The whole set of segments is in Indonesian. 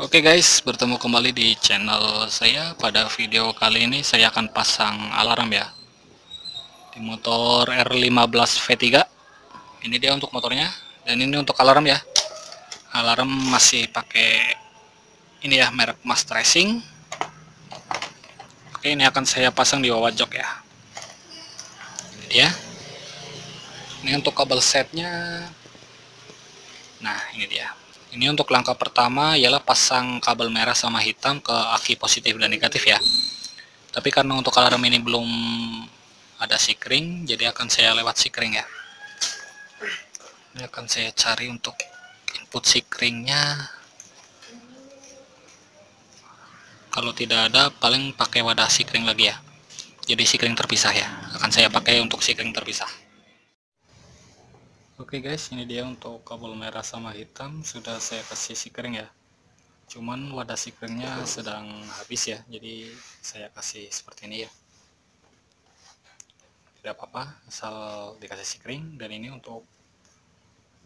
Oke guys, bertemu kembali di channel saya. Pada video kali ini saya akan pasang alarm ya. Di motor R15 V3. Ini dia untuk motornya dan ini untuk alarm ya. Alarm masih pakai ini ya merek Master Racing. Oke, ini akan saya pasang di bawah jok ya. Ya. Ini untuk kabel setnya. Nah, ini dia. Ini untuk langkah pertama ialah pasang kabel merah sama hitam ke aki positif dan negatif ya. Tapi karena untuk alarm ini belum ada sikring, jadi akan saya lewat sikring ya. Ini akan saya cari untuk input sikringnya. Kalau tidak ada, paling pakai wadah sikring lagi ya. Jadi sikring terpisah ya. Akan saya pakai untuk sikring terpisah. Oke okay guys, ini dia untuk kabel merah sama hitam sudah saya kasih sikring ya. Cuman wadah sikringnya sedang habis ya, jadi saya kasih seperti ini ya. Tidak apa-apa, asal dikasih sikring dan ini untuk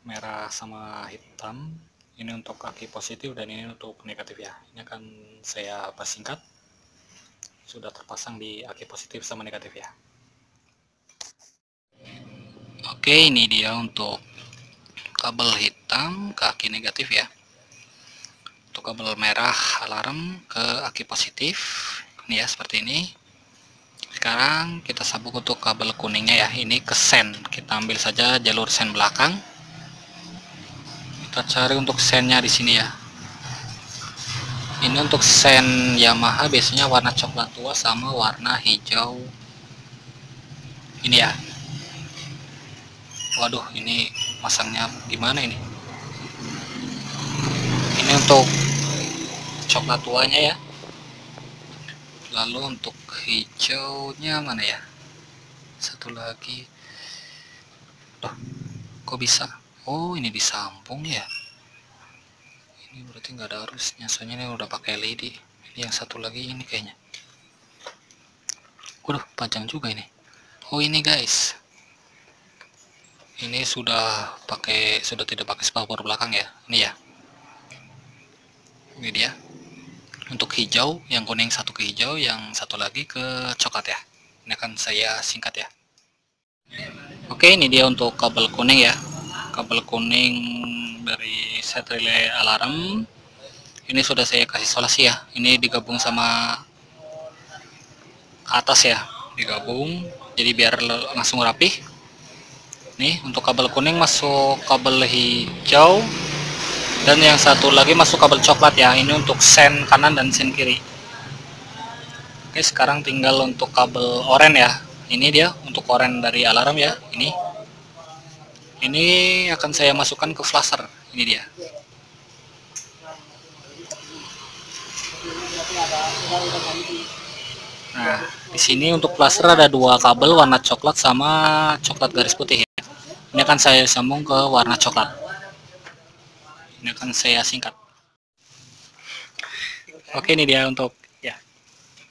merah sama hitam. Ini untuk kaki positif dan ini untuk negatif ya. Ini akan saya persingkat. Sudah terpasang di aki positif sama negatif ya. Oke ini dia untuk kabel hitam ke aki negatif ya. Untuk kabel merah alarm ke aki positif. Ini ya seperti ini. Sekarang kita sambung untuk kabel kuningnya ya. Ini ke sen. Kita ambil saja jalur sen belakang. Kita cari untuk sennya di sini ya. Ini untuk sen Yamaha biasanya warna coklat tua sama warna hijau. Ini ya waduh ini masangnya gimana ini? Ini untuk coklat tuanya ya. Lalu untuk hijaunya mana ya? Satu lagi. Loh, kok bisa? Oh ini disambung ya? Ini berarti nggak ada arusnya soalnya ini udah pakai LED ini yang satu lagi ini kayaknya. Waduh panjang juga ini. Oh ini guys ini sudah pakai sudah tidak pakai spakbor belakang ya? Ini ya? Ini dia. Untuk hijau yang kuning satu ke hijau yang satu lagi ke coklat ya. Ini akan saya singkat ya. Oke ini dia untuk kabel kuning ya. Kabel kuning dari set relay alarm. Ini sudah saya kasih isolasi ya. Ini digabung sama atas ya. Digabung. Jadi biar langsung rapih nih untuk kabel kuning masuk kabel hijau. Dan yang satu lagi masuk kabel coklat ya. Ini untuk sen kanan dan sen kiri. Oke sekarang tinggal untuk kabel oren ya. Ini dia untuk oren dari alarm ya. Ini. Ini akan saya masukkan ke flasher. Ini dia. Nah di sini untuk flasher ada dua kabel warna coklat sama coklat garis putih ya ini akan saya sambung ke warna coklat. Ini akan saya singkat. Oke ini dia untuk ya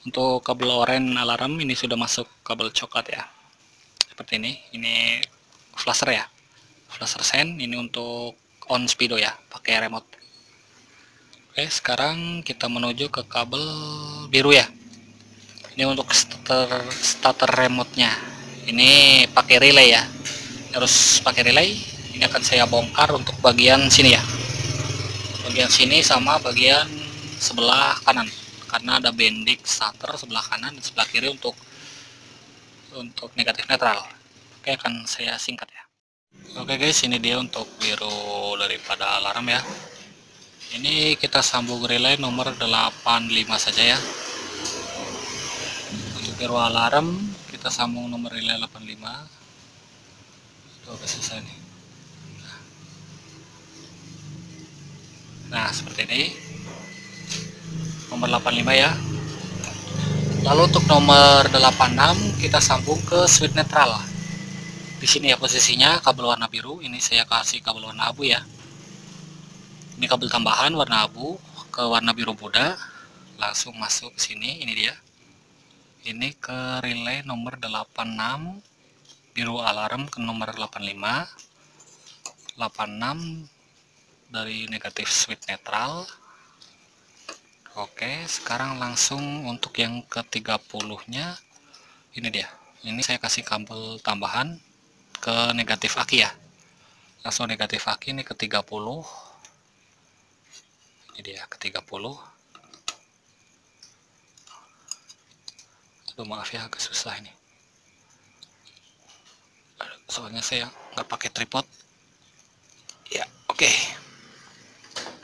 untuk kabel oren alarm. Ini sudah masuk kabel coklat ya. Seperti ini. Ini flasher ya. Flasher sen. Ini untuk on speedo ya pakai remote. Oke sekarang kita menuju ke kabel biru ya. Ini untuk starter starter remote nya ini pakai relay ya harus pakai relay. Ini akan saya bongkar untuk bagian sini ya. Bagian sini sama bagian sebelah kanan. Karena ada bendik starter sebelah kanan dan sebelah kiri untuk untuk negatif netral. Oke akan saya singkat ya. Oke guys ini dia untuk biru daripada alarm ya. Ini kita sambung relay nomor 85 saja ya. Untuk biru alarm kita sambung nomor relay 85 tuh udah selesai nih. Nah seperti ini. Nomor 85 ya. Lalu untuk nomor 86 kita sambung ke switch netral. Di sini ya posisinya kabel warna biru. Ini saya kasih kabel warna abu ya. Ini kabel tambahan warna abu ke warna biru muda. Langsung masuk ke sini ini dia. Ini ke relay nomor 86 biru alarm ke nomor 85 86 dari negatif switch netral Oke, sekarang langsung untuk yang ke-30-nya ini dia. Ini saya kasih kabel tambahan ke negatif aki ya. Langsung negatif aki ini ke 30. Ini dia ke 30. Aduh maaf ya agak susah ini. Soalnya saya nggak pakai tripod. Ya, oke. Okay.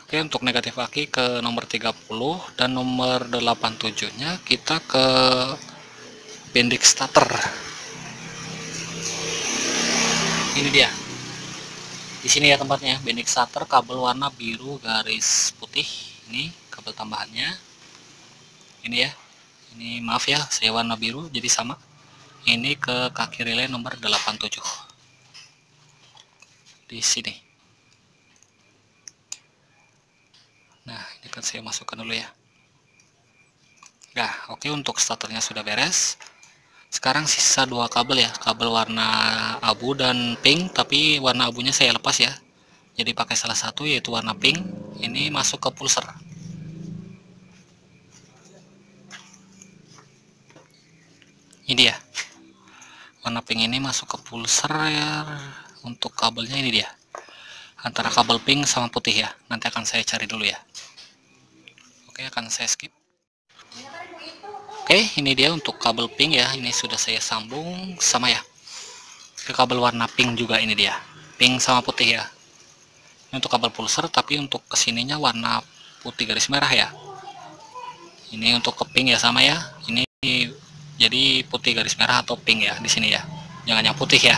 Oke untuk negatif aki ke nomor 30 dan nomor 87 nya kita ke bendik starter ini dia di sini ya tempatnya bendik starter kabel warna biru garis putih ini kabel tambahannya ini ya ini maaf ya saya warna biru jadi sama ini ke kaki relay nomor 87 di sini. Nah ini kan saya masukkan dulu ya. Nah oke okay, untuk starternya sudah beres. Sekarang sisa dua kabel ya. Kabel warna abu dan pink tapi warna abunya saya lepas ya. Jadi pakai salah satu yaitu warna pink. Ini masuk ke pulser. Ini dia warna pink ini masuk ke pulser ya. Untuk kabelnya ini dia. Antara kabel pink sama putih ya. Nanti akan saya cari dulu ya. Oke akan saya skip. Oke ini dia untuk kabel pink ya. Ini sudah saya sambung. Sama ya. Ke kabel warna pink juga ini dia. Pink sama putih ya. Ini untuk kabel pulser tapi untuk ke sininya warna putih garis merah ya. Ini untuk ke pink ya sama ya jadi putih garis merah atau pink ya di sini ya. Jangan yang putih ya.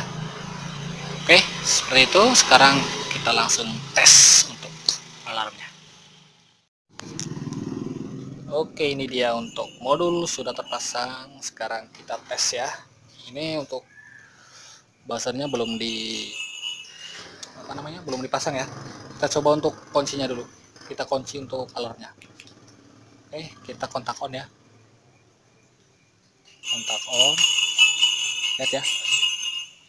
Oke seperti itu. Sekarang kita langsung tes untuk alarmnya. Oke ini dia untuk modul sudah terpasang. Sekarang kita tes ya. Ini untuk buzzernya belum di apa namanya belum dipasang ya. Kita coba untuk kuncinya dulu. Kita kunci untuk alarmnya. Oke kita kontak on ya kontak on. Lihat ya.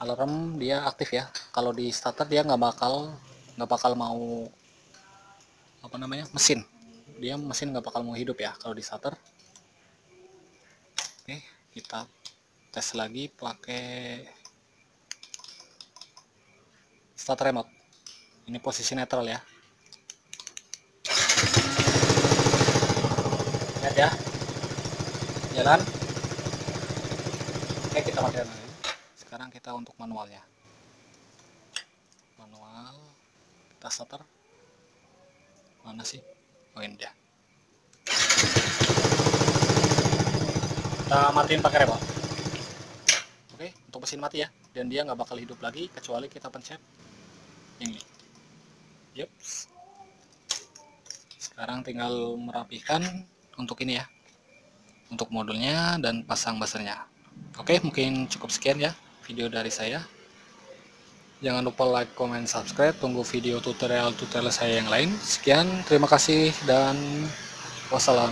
Alarm dia aktif ya. Kalau di starter dia nggak bakal nggak bakal mau apa namanya mesin. Dia mesin nggak bakal mau hidup ya kalau di starter. Oke kita tes lagi pakai starter remote. Ini posisi netral ya. Lihat ya. Jalan oke kita lagi sekarang kita untuk manualnya manual kita starter. Mana sih? Oh ini dia. Kita matiin pakai remote oke untuk mesin mati ya. Dan dia nggak bakal hidup lagi kecuali kita pencet ini. Yep sekarang tinggal merapikan untuk ini ya. Untuk modulnya dan pasang basernya oke mungkin cukup sekian ya video dari saya. Jangan lupa like, comment, subscribe. Tunggu video tutorial-tutorial saya yang lain. Sekian, terima kasih dan wassalam.